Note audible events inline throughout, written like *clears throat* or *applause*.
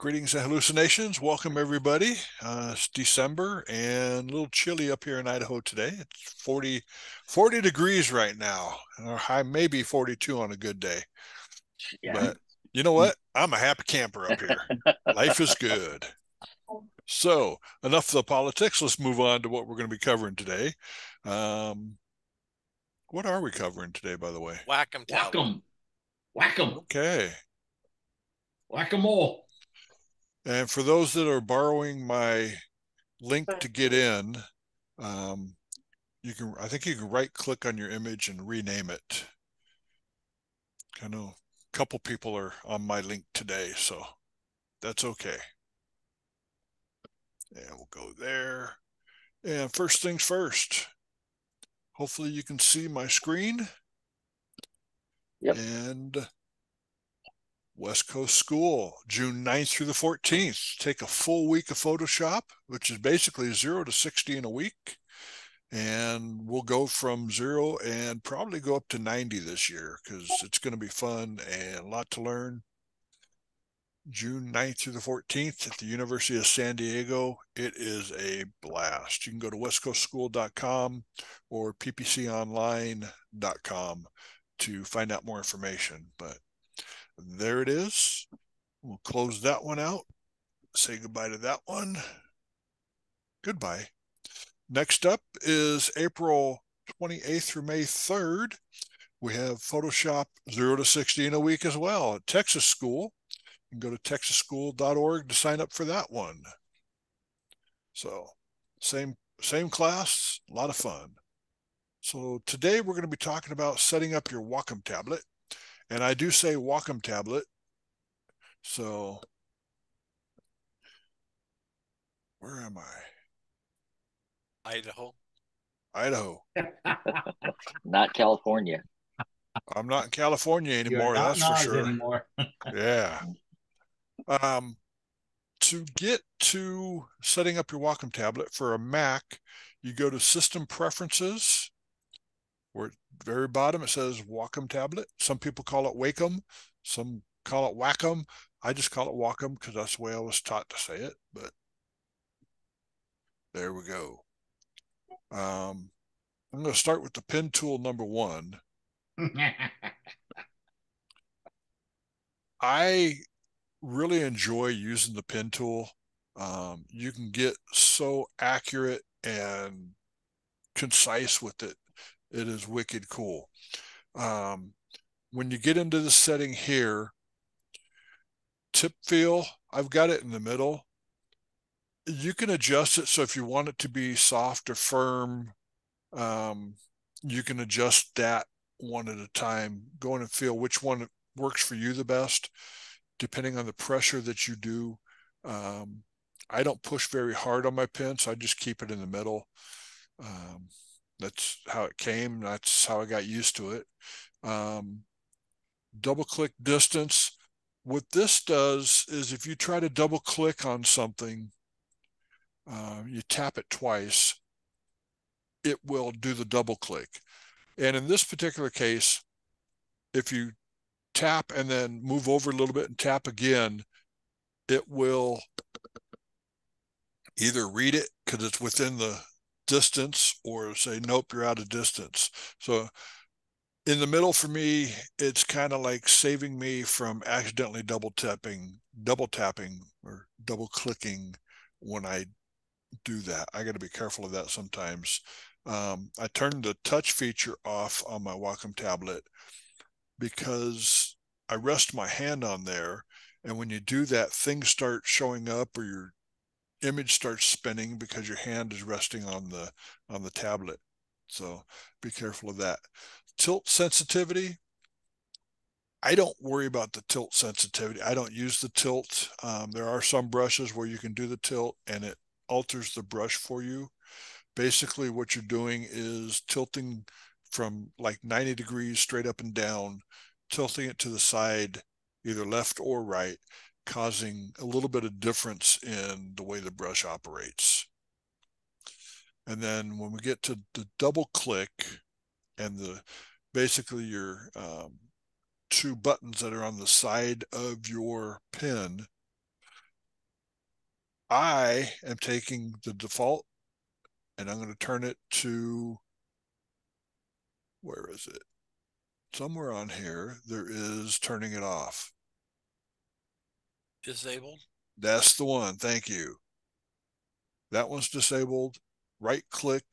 Greetings and hallucinations. Welcome, everybody. Uh, it's December and a little chilly up here in Idaho today. It's 40, 40 degrees right now. Our high maybe 42 on a good day. Yeah. But you know what? I'm a happy camper up here. Life is good. So, enough of the politics. Let's move on to what we're going to be covering today. Um, what are we covering today, by the way? Whack 'em. Whack 'em. Whack 'em. Okay. Whack 'em all. And for those that are borrowing my link to get in, um, you can, I think you can right click on your image and rename it. I know a couple people are on my link today, so that's okay. And we'll go there. And first things first, hopefully you can see my screen. Yep. And West Coast School, June 9th through the 14th. Take a full week of Photoshop, which is basically zero to 60 in a week. And we'll go from zero and probably go up to 90 this year because it's going to be fun and a lot to learn. June 9th through the 14th at the University of San Diego. It is a blast. You can go to westcoastschool.com or ppconline.com to find out more information. But there it is. We'll close that one out. Say goodbye to that one. Goodbye. Next up is April 28th through May 3rd. We have Photoshop 0 to 60 in a week as well at Texas School. You can go to texasschool.org to sign up for that one. So, same same class, a lot of fun. So today we're going to be talking about setting up your Wacom tablet. And I do say Wacom tablet. So where am I? Idaho. Idaho. *laughs* not California. I'm not in California anymore, that's for sure. Anymore. *laughs* yeah. Um to get to setting up your Wacom tablet for a Mac, you go to System Preferences, where the very bottom it says Wacom tablet. Some people call it Wacom, some call it Wacom. I just call it Wacom because that's the way I was taught to say it. But there we go. Um, I'm going to start with the pen tool number one. *laughs* I really enjoy using the pen tool. Um, you can get so accurate and concise with it it is wicked cool. Um, when you get into the setting here, tip feel, I've got it in the middle. You can adjust it so if you want it to be soft or firm, um, you can adjust that one at a time. Go in and feel which one works for you the best, depending on the pressure that you do. Um, I don't push very hard on my pen, so I just keep it in the middle. Um, that's how it came. That's how I got used to it. Um, double click distance. What this does is if you try to double click on something, uh, you tap it twice, it will do the double click. And in this particular case, if you tap and then move over a little bit and tap again, it will either read it because it's within the distance or say, nope, you're out of distance. So in the middle for me, it's kind of like saving me from accidentally double tapping, double tapping or double clicking when I do that. I got to be careful of that sometimes. Um, I turned the touch feature off on my Wacom tablet because I rest my hand on there. And when you do that, things start showing up or you're image starts spinning because your hand is resting on the on the tablet. So be careful of that. Tilt sensitivity. I don't worry about the tilt sensitivity. I don't use the tilt. Um, there are some brushes where you can do the tilt and it alters the brush for you. Basically what you're doing is tilting from like 90 degrees straight up and down tilting it to the side either left or right causing a little bit of difference in the way the brush operates. And then when we get to the double click and the basically your um, two buttons that are on the side of your pen, I am taking the default and I'm going to turn it to, where is it? Somewhere on here, there is turning it off. Disabled? That's the one. Thank you. That one's disabled. Right click,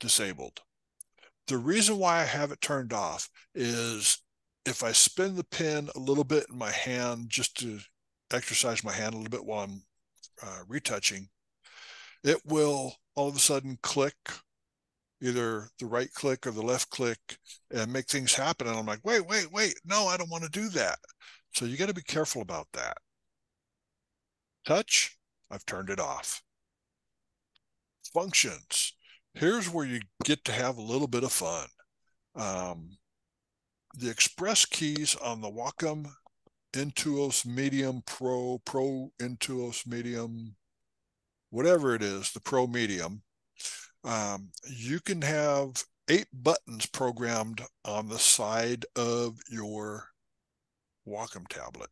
disabled. The reason why I have it turned off is if I spin the pin a little bit in my hand just to exercise my hand a little bit while I'm uh, retouching, it will all of a sudden click either the right click or the left click and make things happen. And I'm like, wait, wait, wait. No, I don't want to do that. So you got to be careful about that. Touch, I've turned it off. Functions. Here's where you get to have a little bit of fun. Um, the express keys on the Wacom Intuos Medium Pro, Pro Intuos Medium, whatever it is, the Pro Medium, um, you can have eight buttons programmed on the side of your Wacom tablet.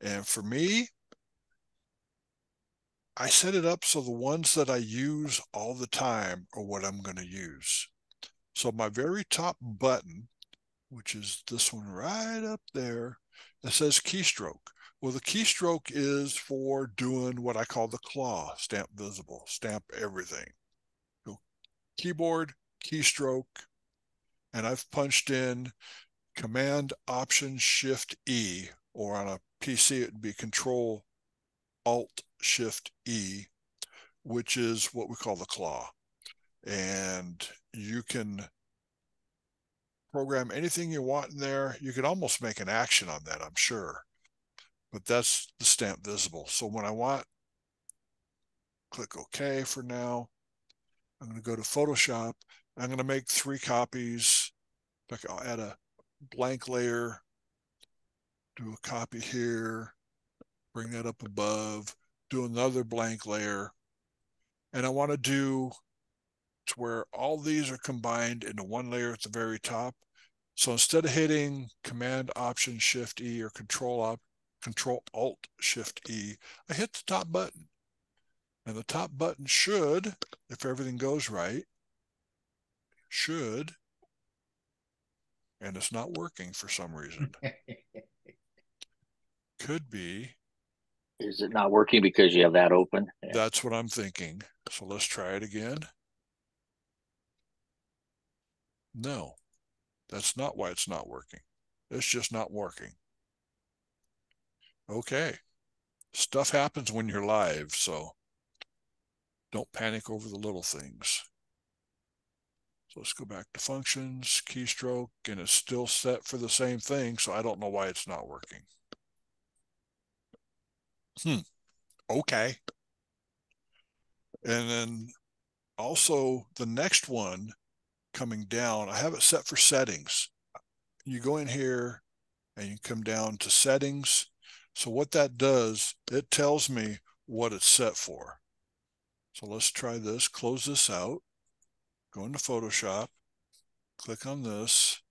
And for me, I set it up so the ones that I use all the time are what I'm going to use. So my very top button, which is this one right up there, it says keystroke. Well, the keystroke is for doing what I call the claw, stamp visible, stamp everything. So keyboard, keystroke, and I've punched in Command Option Shift E, or on a PC it would be Control Alt Shift E, which is what we call the claw. And you can program anything you want in there. You could almost make an action on that, I'm sure. But that's the stamp visible. So when I want, click OK for now. I'm going to go to Photoshop. I'm going to make three copies. I'll add a blank layer, do a copy here, bring that up above, do another blank layer. And I want to do to where all these are combined into one layer at the very top. So instead of hitting Command Option Shift E or Control Op Control Alt Shift E, I hit the top button. And the top button should, if everything goes right, should, and it's not working for some reason, *laughs* could be Is it not working because you have that open? Yeah. That's what I'm thinking. So let's try it again. No, that's not why it's not working. It's just not working. Okay. Stuff happens when you're live, so don't panic over the little things. Let's go back to functions, keystroke, and it's still set for the same thing, so I don't know why it's not working. Hmm. Okay. And then also the next one coming down, I have it set for settings. You go in here and you come down to settings. So what that does, it tells me what it's set for. So let's try this, close this out, go into Photoshop, click on this.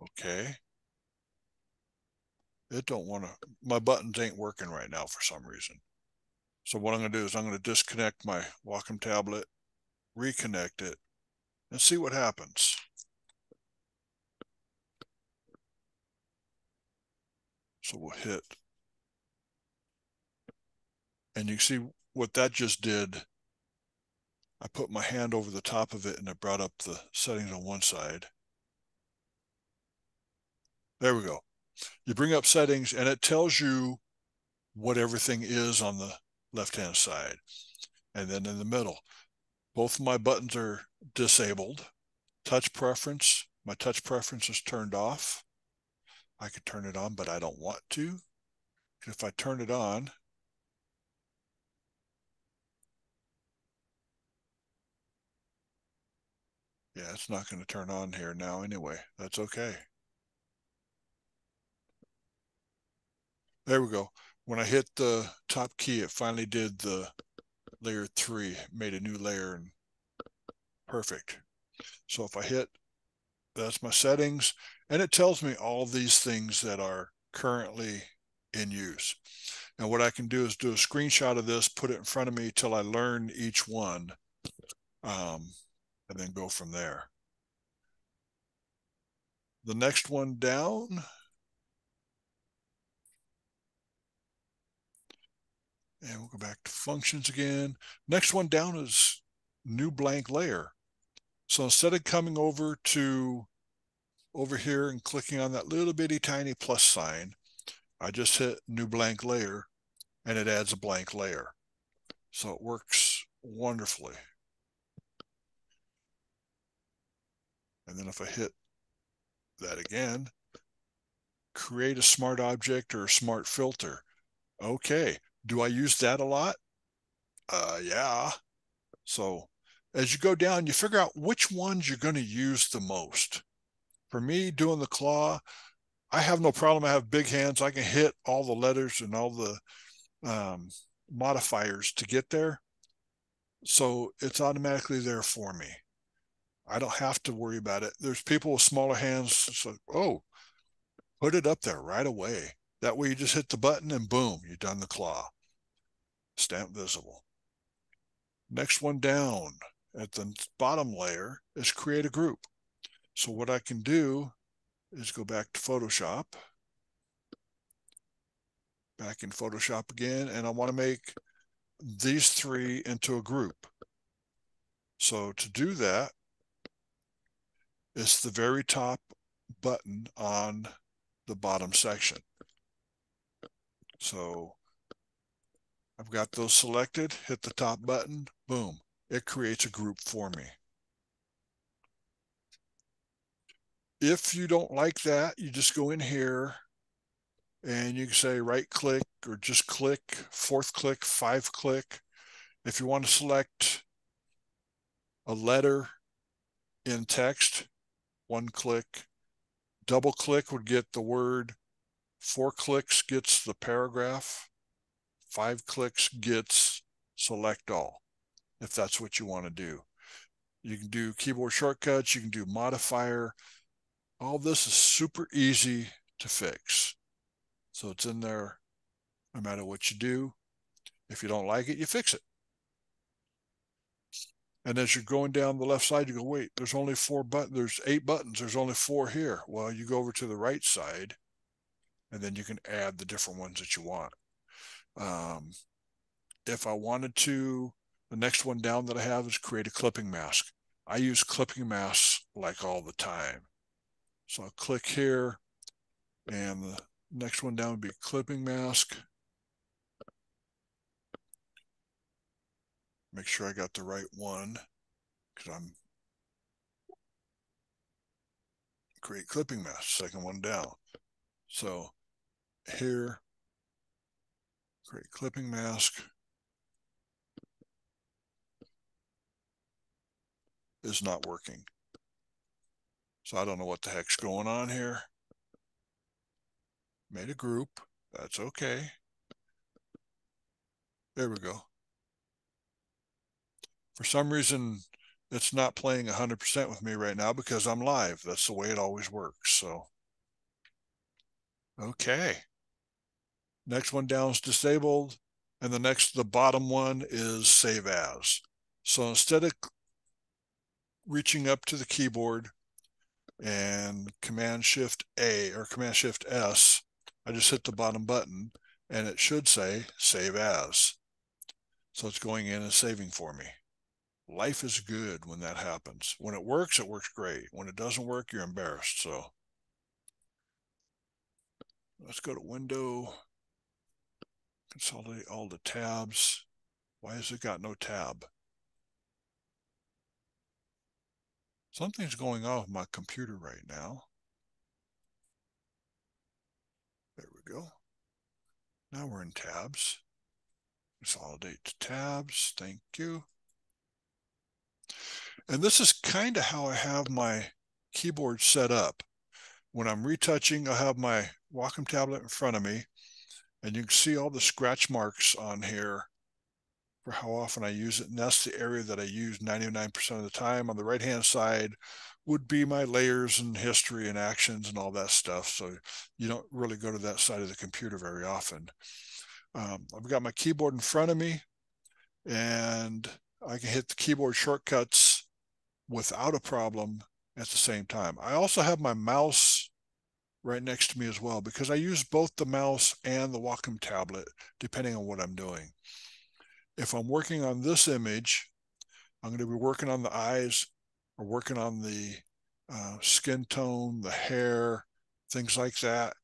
Okay. It don't want to, my buttons ain't working right now for some reason. So what I'm going to do is I'm going to disconnect my Wacom tablet, reconnect it, and see what happens. So we'll hit. And you see what that just did. I put my hand over the top of it and it brought up the settings on one side. There we go. You bring up settings and it tells you what everything is on the left-hand side. And then in the middle, both of my buttons are disabled. Touch preference, my touch preference is turned off. I could turn it on, but I don't want to. If I turn it on, yeah, it's not going to turn on here now anyway. That's okay. There we go. When I hit the top key, it finally did the layer three, made a new layer and perfect. So if I hit that's my settings. And it tells me all these things that are currently in use. And what I can do is do a screenshot of this, put it in front of me till I learn each one. Um, and then go from there. The next one down. And we'll go back to functions again. Next one down is new blank layer. So instead of coming over to over here and clicking on that little bitty tiny plus sign, I just hit new blank layer and it adds a blank layer. So it works wonderfully. And then if I hit that again, create a smart object or a smart filter. Okay, do I use that a lot? Uh, yeah. So as you go down, you figure out which ones you're going to use the most. For me, doing the claw, I have no problem. I have big hands. I can hit all the letters and all the um, modifiers to get there. So it's automatically there for me. I don't have to worry about it. There's people with smaller hands. So, oh, put it up there right away. That way you just hit the button and boom, you've done the claw. Stamp visible. Next one down at the bottom layer is create a group. So what I can do is go back to Photoshop. Back in Photoshop again, and I want to make these three into a group. So to do that, it's the very top button on the bottom section. So I've got those selected, hit the top button, boom, it creates a group for me. If you don't like that, you just go in here and you can say right click or just click, fourth click, five click. If you want to select a letter in text, one click. Double click would get the word. Four clicks gets the paragraph. Five clicks gets select all, if that's what you want to do. You can do keyboard shortcuts. You can do modifier. All this is super easy to fix. So it's in there no matter what you do. If you don't like it, you fix it. And as you're going down the left side, you go, wait, there's only four buttons. There's eight buttons. There's only four here. Well, you go over to the right side and then you can add the different ones that you want. Um, if I wanted to, the next one down that I have is create a clipping mask. I use clipping masks like all the time. So I'll click here and the next one down would be clipping mask. Make sure I got the right one because I'm create clipping mask, second one down. So here, create clipping mask is not working. So I don't know what the heck's going on here. Made a group. That's okay. There we go. For some reason, it's not playing 100% with me right now because I'm live. That's the way it always works. So, okay. Next one down is disabled. And the next, the bottom one is save as. So instead of reaching up to the keyboard and Command Shift A or Command Shift S, I just hit the bottom button and it should say save as. So it's going in and saving for me. Life is good when that happens. When it works, it works great. When it doesn't work, you're embarrassed. So let's go to window, consolidate all the tabs. Why has it got no tab? Something's going on with my computer right now. There we go. Now we're in tabs. Consolidate tabs. Thank you. And this is kind of how I have my keyboard set up. When I'm retouching, I have my Wacom tablet in front of me, and you can see all the scratch marks on here for how often I use it. And that's the area that I use 99% of the time. On the right hand side would be my layers and history and actions and all that stuff. So you don't really go to that side of the computer very often. Um, I've got my keyboard in front of me and I can hit the keyboard shortcuts without a problem at the same time. I also have my mouse right next to me as well because I use both the mouse and the Wacom tablet depending on what I'm doing. If I'm working on this image, I'm going to be working on the eyes or working on the uh, skin tone, the hair, things like that.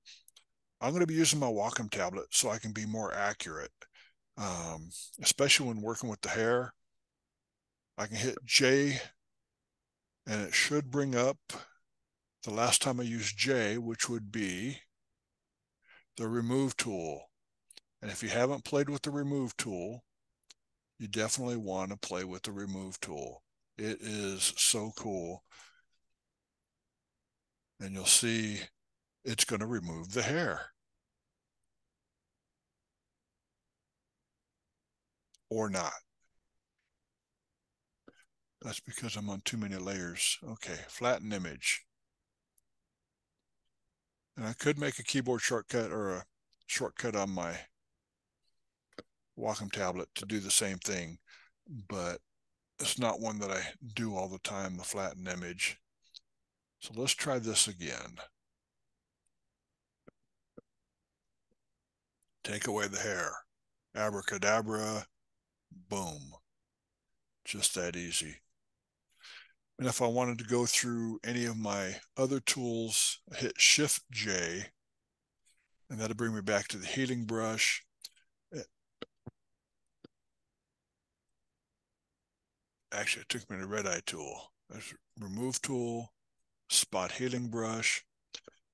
I'm going to be using my Wacom tablet so I can be more accurate, um, especially when working with the hair. I can hit J and it should bring up the last time I used J, which would be the remove tool. And if you haven't played with the remove tool, you definitely want to play with the remove tool. It is so cool. And you'll see it's going to remove the hair. Or not. That's because I'm on too many layers. Okay, flatten image. And I could make a keyboard shortcut or a shortcut on my Wacom tablet to do the same thing, but it's not one that I do all the time, the flatten image. So let's try this again. Take away the hair. Abracadabra, boom. Just that easy. And if I wanted to go through any of my other tools, I hit Shift J, and that'll bring me back to the healing brush. Actually, it took me to the red eye tool. There's remove tool, spot healing brush.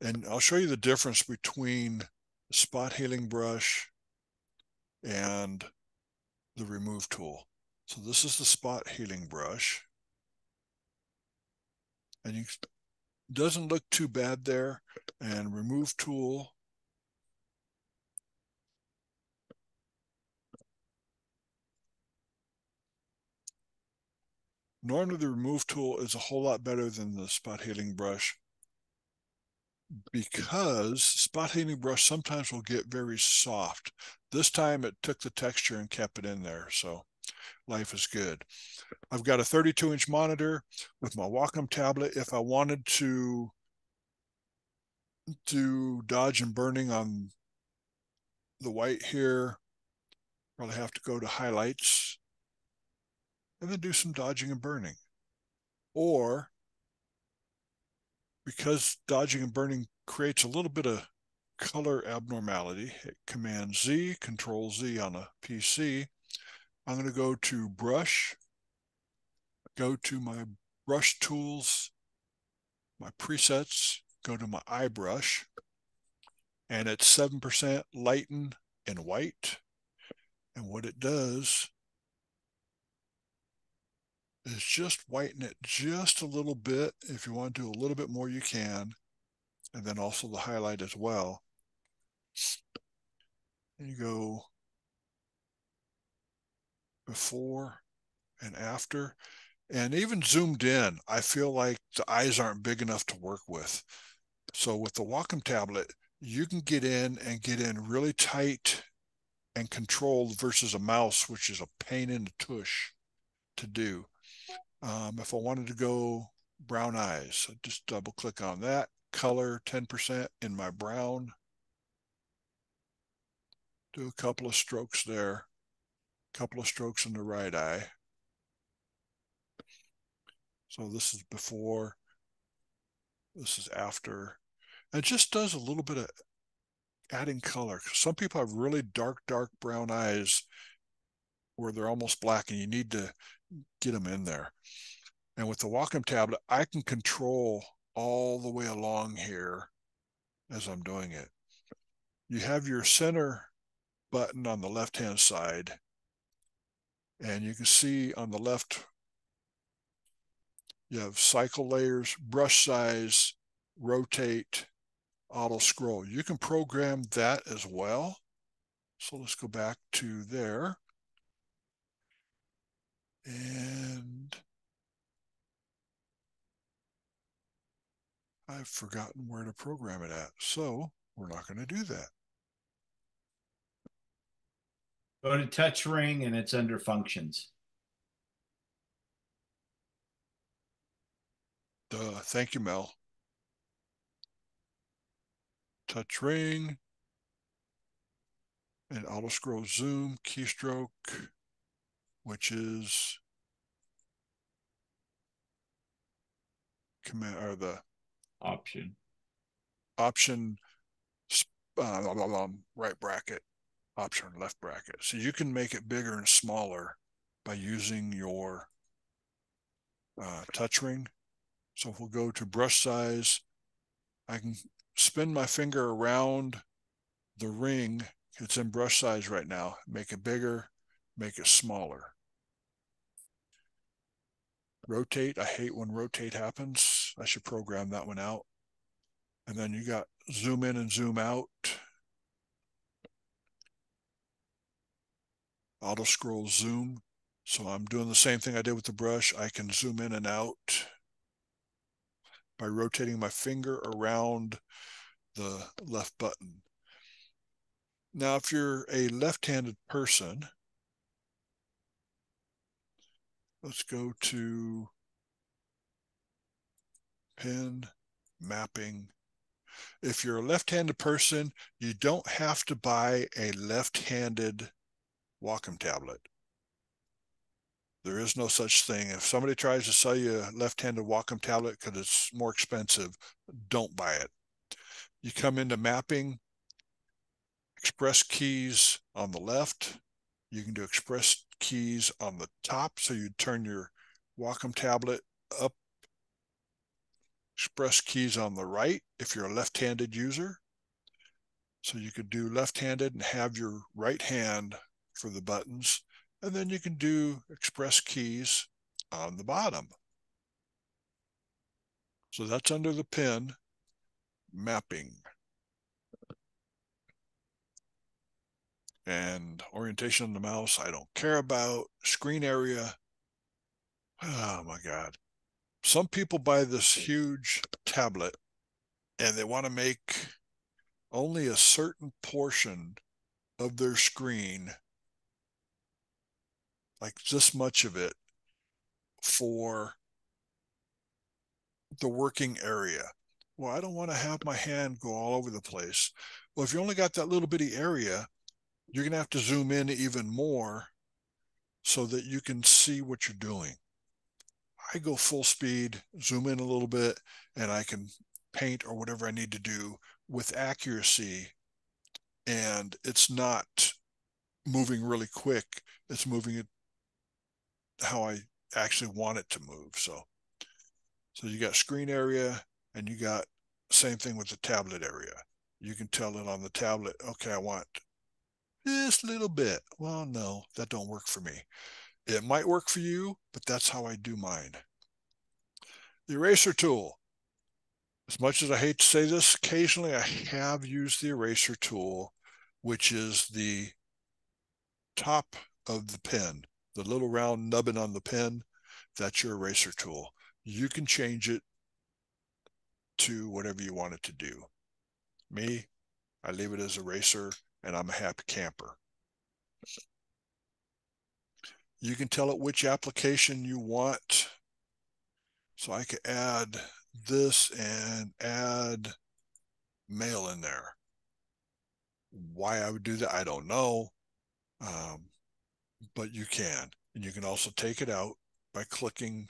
And I'll show you the difference between the spot healing brush and the remove tool. So this is the spot healing brush. And you doesn't look too bad there. And remove tool. Normally the remove tool is a whole lot better than the spot healing brush because spot healing brush sometimes will get very soft. This time it took the texture and kept it in there. So life is good. I've got a 32 inch monitor with my Wacom tablet. If I wanted to do dodge and burning on the white here, probably have to go to highlights and then do some dodging and burning. Or because dodging and burning creates a little bit of color abnormality, hit Command Z, Control Z on a PC. I'm going to go to brush, go to my brush tools, my presets, go to my eye brush, and it's 7% lighten in white. And what it does is just whiten it just a little bit. If you want to do a little bit more, you can. And then also the highlight as well. And you go before and after. And even zoomed in, I feel like the eyes aren't big enough to work with. So with the Wacom tablet, you can get in and get in really tight and controlled versus a mouse, which is a pain in the tush to do. Um, if I wanted to go brown eyes, I just double click on that, color 10% in my brown. Do a couple of strokes there, couple of strokes in the right eye. So this is before, this is after. It just does a little bit of adding color. Some people have really dark, dark brown eyes where they're almost black and you need to get them in there. And with the Wacom tablet, I can control all the way along here as I'm doing it. You have your center button on the left-hand side, and you can see on the left, you have cycle layers, brush size, rotate, auto scroll. You can program that as well. So let's go back to there. And I've forgotten where to program it at, so we're not going to do that. Go to touch ring and it's under functions. Duh, thank you, Mel. Touch ring. And auto scroll zoom keystroke, which is command or the Option. option uh, right bracket, option left bracket. So you can make it bigger and smaller by using your uh, touch ring. So if we'll go to brush size, I can spin my finger around the ring. It's in brush size right now. Make it bigger, make it smaller. Rotate. I hate when rotate happens. I should program that one out. And then you got zoom in and zoom out. Auto scroll zoom. So I'm doing the same thing I did with the brush. I can zoom in and out by rotating my finger around the left button. Now, if you're a left-handed person, let's go to pen mapping. If you're a left-handed person, you don't have to buy a left-handed Wacom tablet. There is no such thing. If somebody tries to sell you a left-handed Wacom tablet because it's more expensive, don't buy it. You come into mapping, express keys on the left. You can do express keys on the top. So you turn your Wacom tablet up. Express keys on the right if you're a left-handed user. So you could do left-handed and have your right hand for the buttons. And then you can do express keys on the bottom. So that's under the pen mapping. And orientation on the mouse, I don't care about. Screen area. Oh my God. Some people buy this huge tablet and they want to make only a certain portion of their screen like this much of it for the working area. Well, I don't want to have my hand go all over the place. Well, if you only got that little bitty area, you're going to have to zoom in even more so that you can see what you're doing. I go full speed, zoom in a little bit, and I can paint or whatever I need to do with accuracy. And it's not moving really quick. It's moving it how I actually want it to move. So, so you got screen area and you got same thing with the tablet area. You can tell it on the tablet, okay, I want this little bit. Well, no, that don't work for me. It might work for you, but that's how I do mine. The eraser tool. As much as I hate to say this, occasionally I have used the eraser tool, which is the top of the pen the little round nubbin on the pen, that's your eraser tool. You can change it to whatever you want it to do. Me, I leave it as eraser and I'm a happy camper. You can tell it which application you want. So I could add this and add mail in there. Why I would do that, I don't know. Um, but you can. And you can also take it out by clicking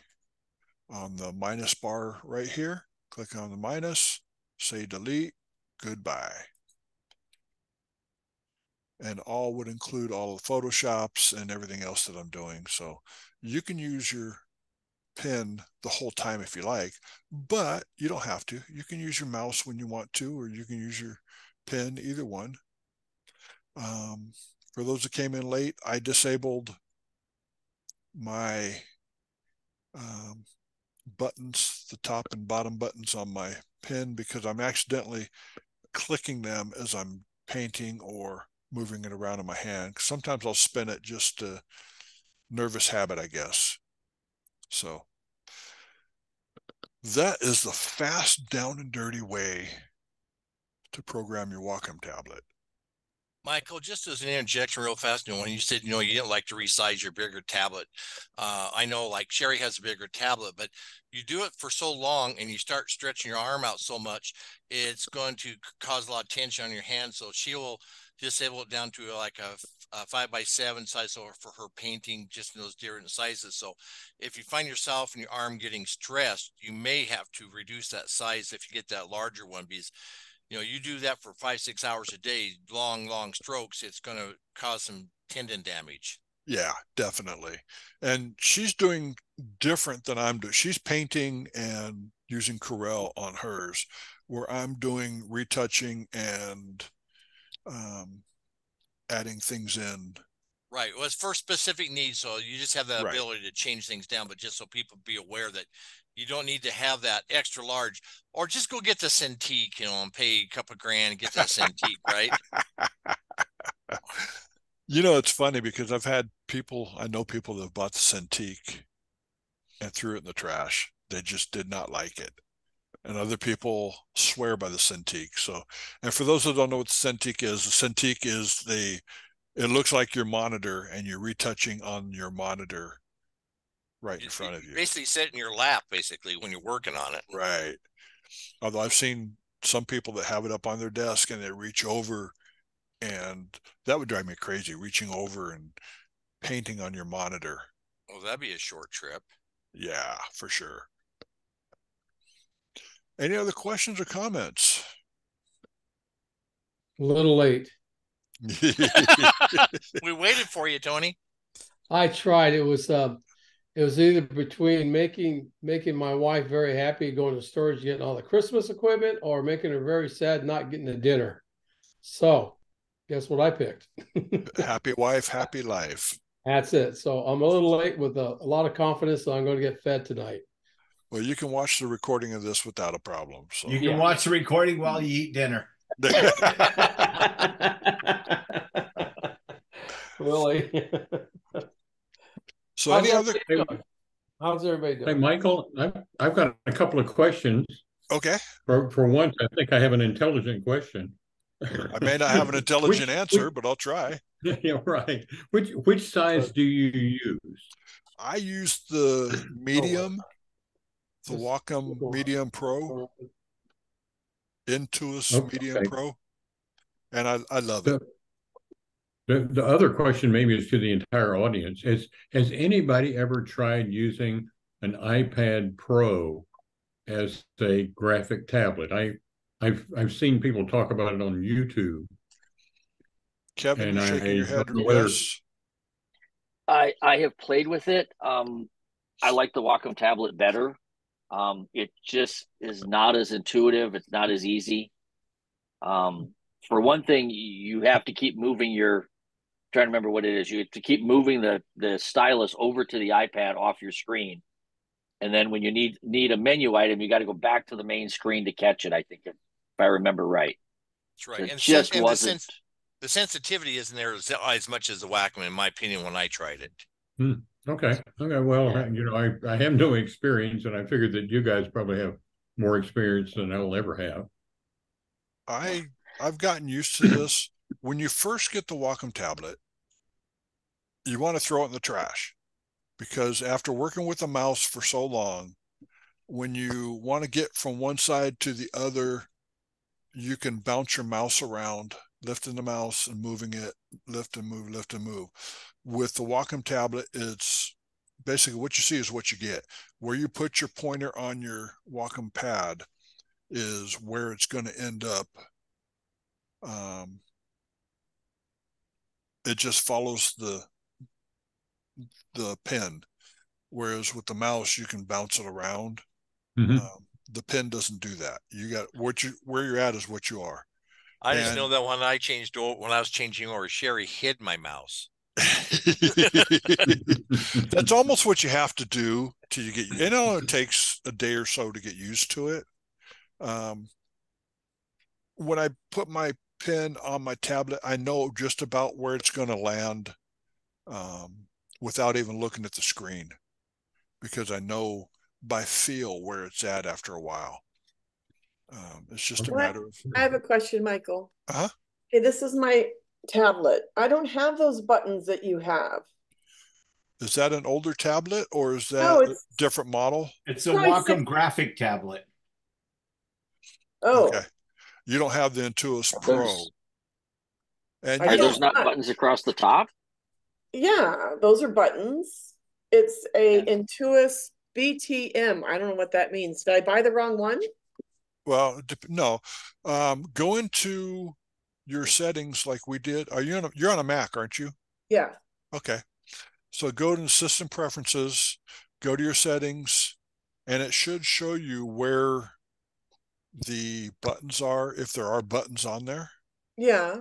on the minus bar right here. Click on the minus, say delete, goodbye. And all would include all the Photoshops and everything else that I'm doing. So you can use your pen the whole time if you like, but you don't have to. You can use your mouse when you want to, or you can use your pen, either one. Um, for those that came in late, I disabled my um, buttons, the top and bottom buttons on my pen because I'm accidentally clicking them as I'm painting or moving it around in my hand. Sometimes I'll spin it just a nervous habit, I guess. So that is the fast, down and dirty way to program your Wacom tablet. Michael, just as an interjection real fast, when you said, you know, you didn't like to resize your bigger tablet. Uh, I know like Sherry has a bigger tablet, but you do it for so long and you start stretching your arm out so much, it's going to cause a lot of tension on your hand. So she will disable it down to like a five by seven size for her painting, just in those different sizes. So if you find yourself and your arm getting stressed, you may have to reduce that size if you get that larger one because you know, you do that for five, six hours a day, long, long strokes, it's going to cause some tendon damage. Yeah, definitely. And she's doing different than I'm doing. She's painting and using Corel on hers, where I'm doing retouching and um, adding things in. Right. Well, it's for specific needs. So you just have the Right. ability to change things down, but just so people be aware that you don't need to have that extra large or just go get the Cintiq, you know, and pay a couple of grand and get that Cintiq, right? You know, it's funny because I've had people, I know people that have bought the Cintiq and threw it in the trash. They just did not like it. And other people swear by the Cintiq. So, and for those that don't know what the Cintiq is, the Cintiq is the, it looks like your monitor and you're retouching on your monitor right in front of you. Basically sit in your lap, basically, when you're working on it. Right. Although I've seen some people that have it up on their desk and they reach over and that would drive me crazy, reaching over and painting on your monitor. Well, that'd be a short trip. Yeah, for sure. Any other questions or comments? A little late. *laughs* We waited for you, Tony. I tried. It was um it was either between making making my wife very happy going to storage getting all the Christmas equipment or making her very sad not getting a dinner. So guess what I picked? *laughs* happy wife, happy life. That's it. So I'm a little late with a, a lot of confidence that I'm going to get fed tonight. Well, you can watch the recording of this without a problem. So You can Yeah. watch the recording while you eat dinner. *laughs* really? so How's any other everybody doing? How's everybody Hey. Michael, I've, I've got a couple of questions. okay. For, for once, I think I have an intelligent question. I may not have an *laughs* intelligent Which- answer, but I'll try. *laughs* Yeah, right. Which, which size do you use? I use the medium, the Wacom. Medium Pro, Intuos Okay. Medium Pro, and I I love it. The, the other question maybe is to the entire audience. Has, has anybody ever tried using an iPad Pro as a graphic tablet? I, I've, I've seen people talk about it on YouTube. Kevin, And you're shaking I your head. don't know whether- Yes. I I have played with it. Um, I like the Wacom tablet better. Um, it just is not as intuitive. It's not as easy. Um, for one thing, you have to keep moving your. Trying to remember what it is. You have to keep moving the the stylus over to the iPad off your screen, and then when you need need a menu item, you got to go back to the main screen to catch it. I think if, if I remember right. That's right. It And, just sen- and the, wasn't. sens- the sensitivity isn't there as, as much as the Wacom, in my opinion, when I tried it. Okay, okay, well, Yeah. you know, I, I have no experience and I figured that you guys probably have more experience than I'll ever have. I I've gotten used to this. When you first get the Wacom tablet, you want to throw it in the trash because after working with a mouse for so long, when you want to get from one side to the other, you can bounce your mouse around, lifting the mouse and moving it, lift and move, lift and move. With the Wacom tablet, it's basically what you see is what you get. Where you put your pointer on your Wacom pad is where it's going to end up. Um, it just follows the the pen, whereas with the mouse you can bounce it around. Mhm. Um, the pen doesn't do that. You got what you where you're at is what you are. I just And- know that when I changed o- when I was changing over, Sherry hid my mouse. *laughs* That's almost what you have to do till you get. You know, it takes a day or so to get used to it. Um, when I put my pen on my tablet, I know just about where it's going to land. Um, without even looking at the screen because I know by feel where it's at after a while. Um, it's just a What? matter of I have a question, Michael. Uh-huh. Okay, this is my tablet. I don't have those buttons that you have. is that an older tablet or is that No, a different model? It's a Right, so- Wacom graphic tablet. Oh, Okay. You don't have the Intuos Pro. There's- And I Are you don't- those not buttons across the top? yeah, those are buttons. It's a Intuos BTM. I don't know what that means. Did I buy the wrong one? Well, no. Um, go into your settings like we did. Are you on a, you're on a Mac, aren't you? Yeah. Okay. So go to system preferences, go to your settings, and it should show you where the buttons are, if there are buttons on there, Yeah.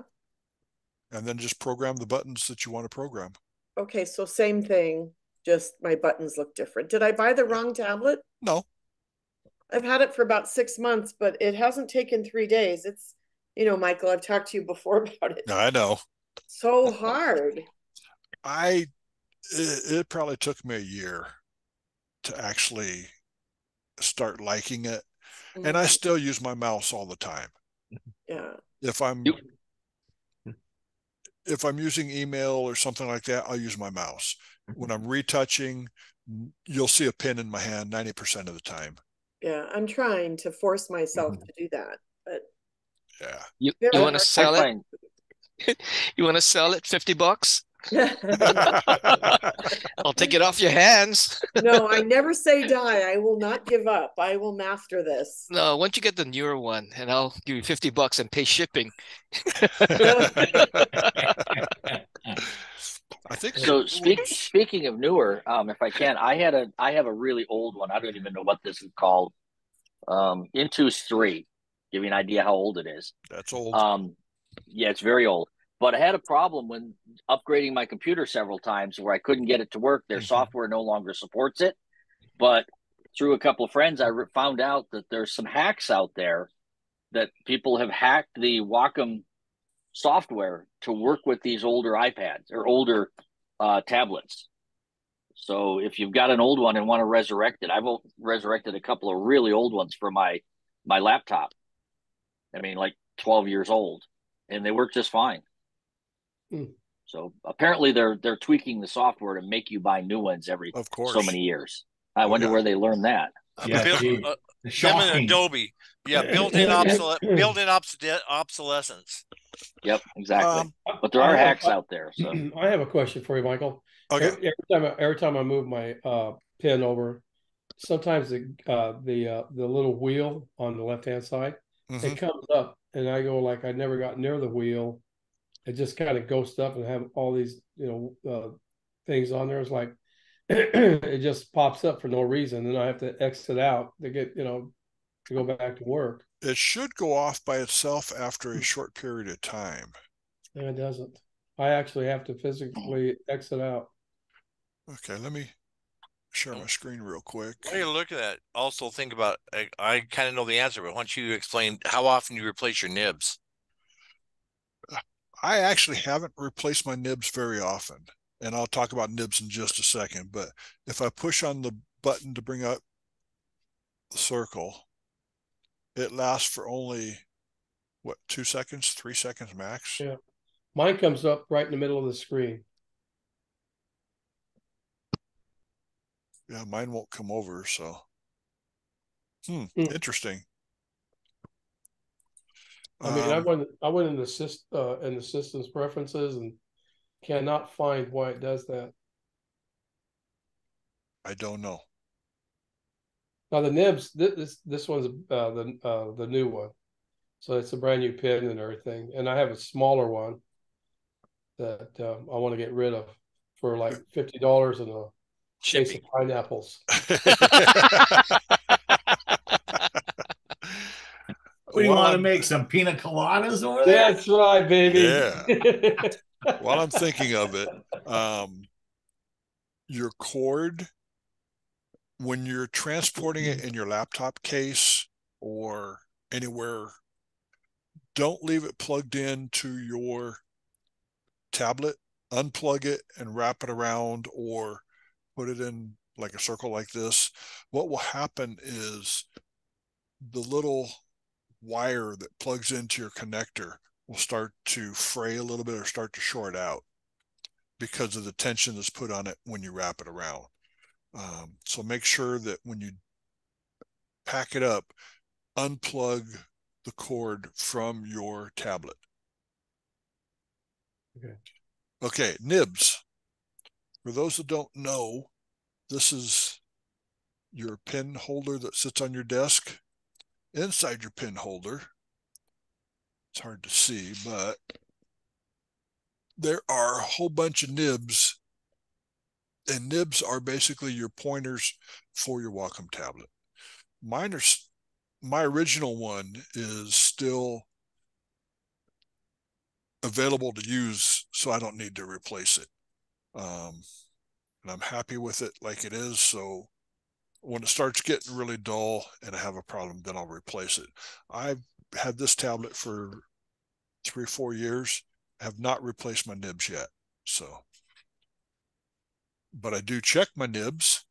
and then just program the buttons that you want to program. Okay, so same thing, just my buttons look different. Did I buy the wrong tablet? No, I've had it for about six months, but it hasn't taken three days. It's, you know, Michael, I've talked to you before *laughs* about it. I know. So hard. I it, it probably took me a year to actually start liking it. And I Mhm. still use my mouse all the time. Yeah. If I'm You- if I'm using email or something like that, I'll use my mouse. When I'm retouching, you'll see a pen in my hand 90% of the time. Yeah. I'm trying to force myself mm-hmm. to do that, but Yeah. You you want to sell it? *laughs* You want to sell it? 50 bucks? *laughs* *laughs* I'll take it off your hands. No, I never say die. I will not give up. I will master this. No, once you get the newer one, and I'll give you 50 bucks and pay shipping. I think So speak, speaking of newer, um, if I can, I had a I have a really old one. I don't even know what this is called. Um, Intuos three. Give you an idea how old it is. that's old. Um, yeah, it's very old. But I had a problem when upgrading my computer several times where I couldn't get it to work. Their Mhm. software no longer supports it. But through a couple of friends, I re- found out that there's some hacks out there that people have hacked the Wacom software to work with these older iPads or older uh, tablets. So if you've got an old one and want to resurrect it, I've resurrected a couple of really old ones for my my laptop. I mean, like 12 years old, and they work just fine. Hmm. So apparently they're they're tweaking the software to make you buy new ones every of course. so many years. I wonder yeah. where they learned that. Yeah, built- uh, them and Adobe. Yeah, *laughs* built-in *laughs* obsolete, built-in obsole- obsolescence. Yep, exactly. Um, but there are I have- hacks out there. So *clears throat* I have a question for you, Michael. okay. Every, every time, I, every time I move my uh, pin over, sometimes the uh, the uh, the little wheel on the left hand side Mhm. it comes up, and I go like I never got near the wheel. It just kind of ghosts up and have all these you know uh, things on there. It's like *clears throat* it just pops up for no reason, and I have to exit out to get you know to go back to work. It should go off by itself after a short period of time. And it doesn't. I actually have to physically exit out. Okay, let me share my screen real quick. While you look at that, also think about. I, I kind of know the answer, but once you explain how often you replace your nibs. I actually haven't replaced my nibs very often, and I'll talk about nibs in just a second. But if I push on the button to bring up the circle, it lasts for only what two seconds, three seconds max. Yeah. Mine comes up right in the middle of the screen. Yeah, mine won't come over. So, hmm, Hmm. interesting. I mean, I Um, went I went in the syst, uh, in the system's preferences and cannot find why it does that. I don't know. Now the nibs, this this, this one's uh, the uh, the new one, so it's a brand new pin and everything. And I have a smaller one that um, I want to get rid of for like fifty dollars and a case Shipping. of pineapples. What do you want to make some pina coladas over there? That's right, baby. Yeah. *laughs* While I'm thinking of it, um, your cord, when you're transporting it in your laptop case or anywhere, don't leave it plugged in to your tablet. Unplug it and wrap it around or put it in like a circle like this, what will happen is the little wire that plugs into your connector will start to fray a little bit or start to short out because of the tension that's put on it when you wrap it around. Um, so make sure that when you pack it up, unplug the cord from your tablet. Okay. Okay, nibs. For those that don't know, this is your pin holder that sits on your desk. Inside your pin holder, it's hard to see, but there are a whole bunch of nibs. And nibs are basically your pointers for your Wacom tablet. Mine are, my original one is still available to use, so I don't need to replace it. Um, and I'm happy with it like it is. So when it starts getting really dull and I have a problem, then I'll replace it. I've had this tablet for three or four years, have not replaced my nibs yet. So, but I do check my nibs.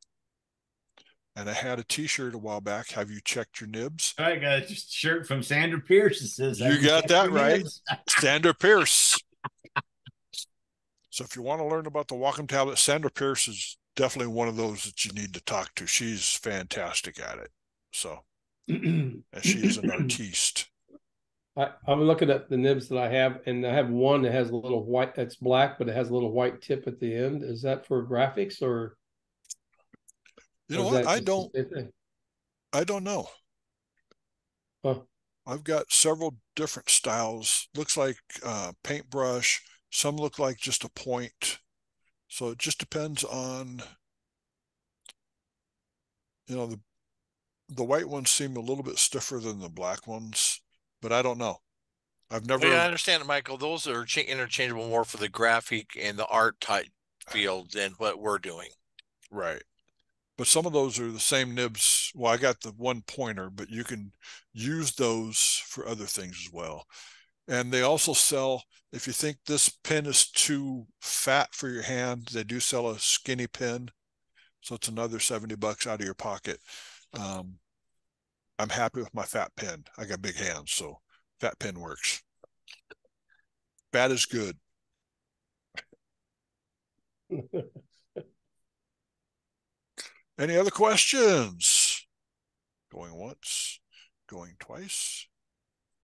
And I had a T-shirt a while back. Have you checked your nibs? I got a shirt from Sandra Pierce that says You got that right. *laughs* Sandra Pierce. So if you want to learn about the Wacom tablet, Sandra Pierce is definitely one of those that you need to talk to. She's fantastic at it. So *clears throat* and she is an artiste. I, I'm looking at the nibs that I have, and I have one that has a little white. That's black, but it has a little white tip at the end. Is that for graphics or? You know what? I don't. the same thing? I don't know. Huh. I've got several different styles. Looks like uh, paintbrush. Some look like just a point. So it just depends on. You know the the white ones seem a little bit stiffer than the black ones, but I don't know. I've never. Yeah, I understand, it, Michael. Those are cha- interchangeable more for the graphic and the art type field than what we're doing. Right. But some of those are the same nibs. Well, I got the one pointer, but you can use those for other things as well. And they also sell, if you think this pin is too fat for your hand, they do sell a skinny pin. So it's another 70 bucks out of your pocket. Um, I'm happy with my fat pen. I got big hands, so fat pen works. Fat is good. *laughs* Any other questions? Going once, going twice.